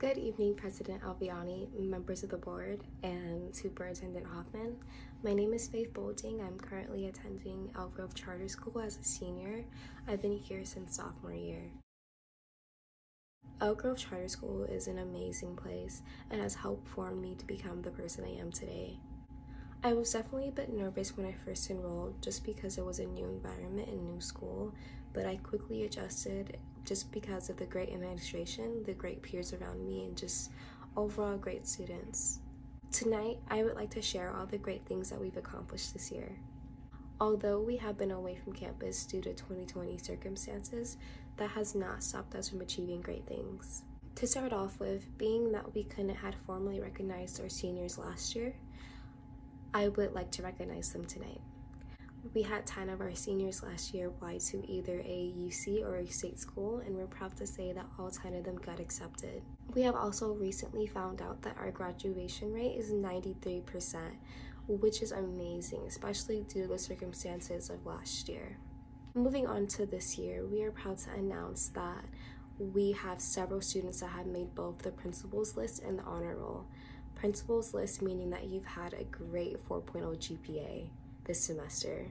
Good evening, President Albiani, members of the board, and Superintendent Hoffman. My name is Faith Bolding. I'm currently attending Elk Grove Charter School as a senior. I've been here since sophomore year. Elk Grove Charter School is an amazing place and has helped form me to become the person I am today. I was definitely a bit nervous when I first enrolled just because it was a new environment and new school, but I quickly adjusted just because of the great administration, the great peers around me, and just overall great students. Tonight, I would like to share all the great things that we've accomplished this year. Although we have been away from campus due to 2020 circumstances, that has not stopped us from achieving great things. To start off with, being that we couldn't have formally recognized our seniors last year, I would like to recognize them tonight. We had 10 of our seniors last year apply to either a UC or a state school, and we're proud to say that all 10 of them got accepted. We have also recently found out that our graduation rate is 93%, which is amazing, especially due to the circumstances of last year. Moving on to this year, we are proud to announce that we have several students that have made both the principal's list and the honor roll. Principal's list meaning that you've had a great 4.0 GPA this semester.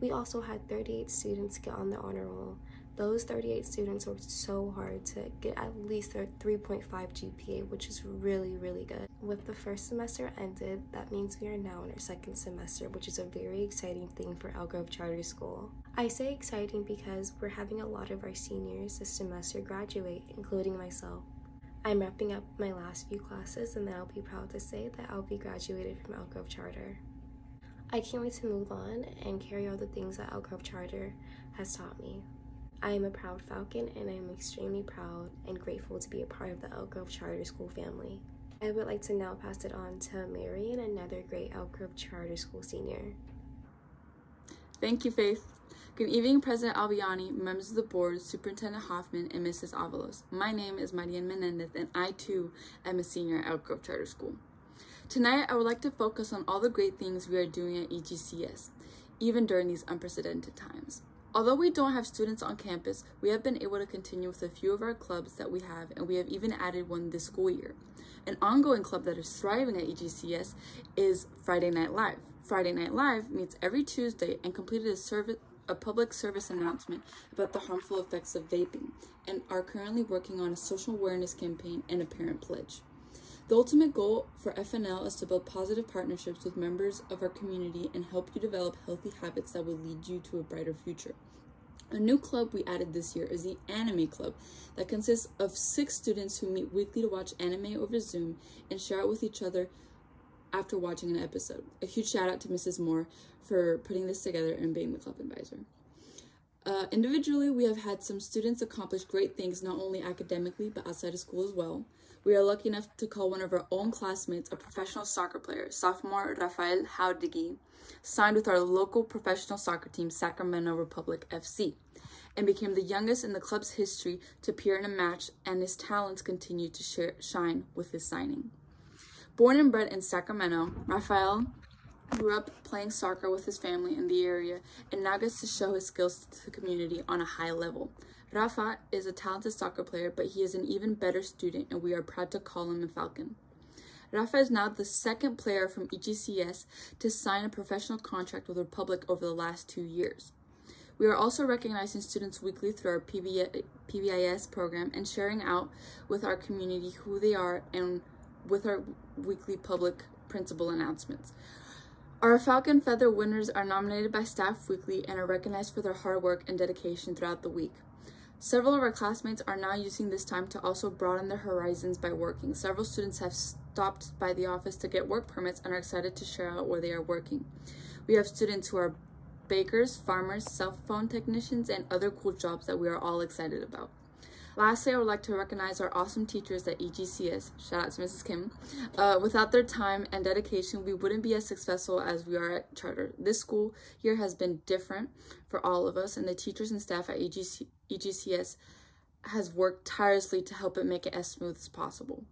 We also had 38 students get on the honor roll. Those 38 students worked so hard to get at least their 3.5 GPA, which is really, really good. With the first semester ended, that means we are now in our second semester, which is a very exciting thing for Elk Grove Charter School. I say exciting because we're having a lot of our seniors this semester graduate, including myself. I'm wrapping up my last few classes and then I'll be proud to say that I'll be graduated from Elk Grove Charter. I can't wait to move on and carry all the things that Elk Grove Charter has taught me. I am a proud Falcon and I am extremely proud and grateful to be a part of the Elk Grove Charter School family. I would like to now pass it on to Marion, another great Elk Grove Charter School senior. Thank you, Faith. Good evening, President Albiani, members of the board, Superintendent Hoffman, and Mrs. Avalos. My name is Marian Menendez, and I too am a senior at Elk Grove Charter School. Tonight, I would like to focus on all the great things we are doing at EGCS, even during these unprecedented times. Although we don't have students on campus, we have been able to continue with a few of our clubs that we have, and we have even added one this school year. An ongoing club that is thriving at EGCS is Friday Night Live. Friday Night Live meets every Tuesday and completed a service a public service announcement about the harmful effects of vaping and are currently working on a social awareness campaign and a parent pledge. The ultimate goal for FNL is to build positive partnerships with members of our community and help you develop healthy habits that will lead you to a brighter future. A new club we added this year is the Anime Club that consists of six students who meet weekly to watch anime over Zoom and share it with each other after watching an episode. A huge shout out to Mrs. Moore for putting this together and being the club advisor. Uh, individually, we have had some students accomplish great things not only academically but outside of school as well. We are lucky enough to call one of our own classmates a professional soccer player, sophomore Rafael Jauregui, signed with our local professional soccer team, Sacramento Republic FC, and became the youngest in the club's history to appear in a match, and his talents continue to share, shine with his signing. Born and bred in Sacramento, Rafael grew up playing soccer with his family in the area and now gets to show his skills to the community on a high level. Rafa is a talented soccer player, but he is an even better student, and we are proud to call him a Falcon. Rafa is now the second player from EGCS to sign a professional contract with Republic over the last two years. We are also recognizing students weekly through our PBIS program and sharing out with our community who they are and with our weekly public principal announcements. Our Falcon Feather winners are nominated by Staff Weekly and are recognized for their hard work and dedication throughout the week. Several of our classmates are now using this time to also broaden their horizons by working. Several students have stopped by the office to get work permits and are excited to share out where they are working. We have students who are bakers, farmers, cell phone technicians, and other cool jobs that we are all excited about. Lastly, I would like to recognize our awesome teachers at EGCS. Shout out to Mrs. Kim. Uh, without their time and dedication, we wouldn't be as successful as we are at Charter. This school year has been different for all of us, and the teachers and staff at EGC EGCS has worked tirelessly to help it make it as smooth as possible.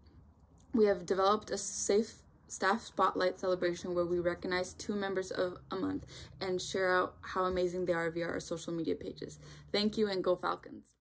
We have developed a safe staff spotlight celebration where we recognize two members of a month and share out how amazing they are via our social media pages. Thank you and go Falcons!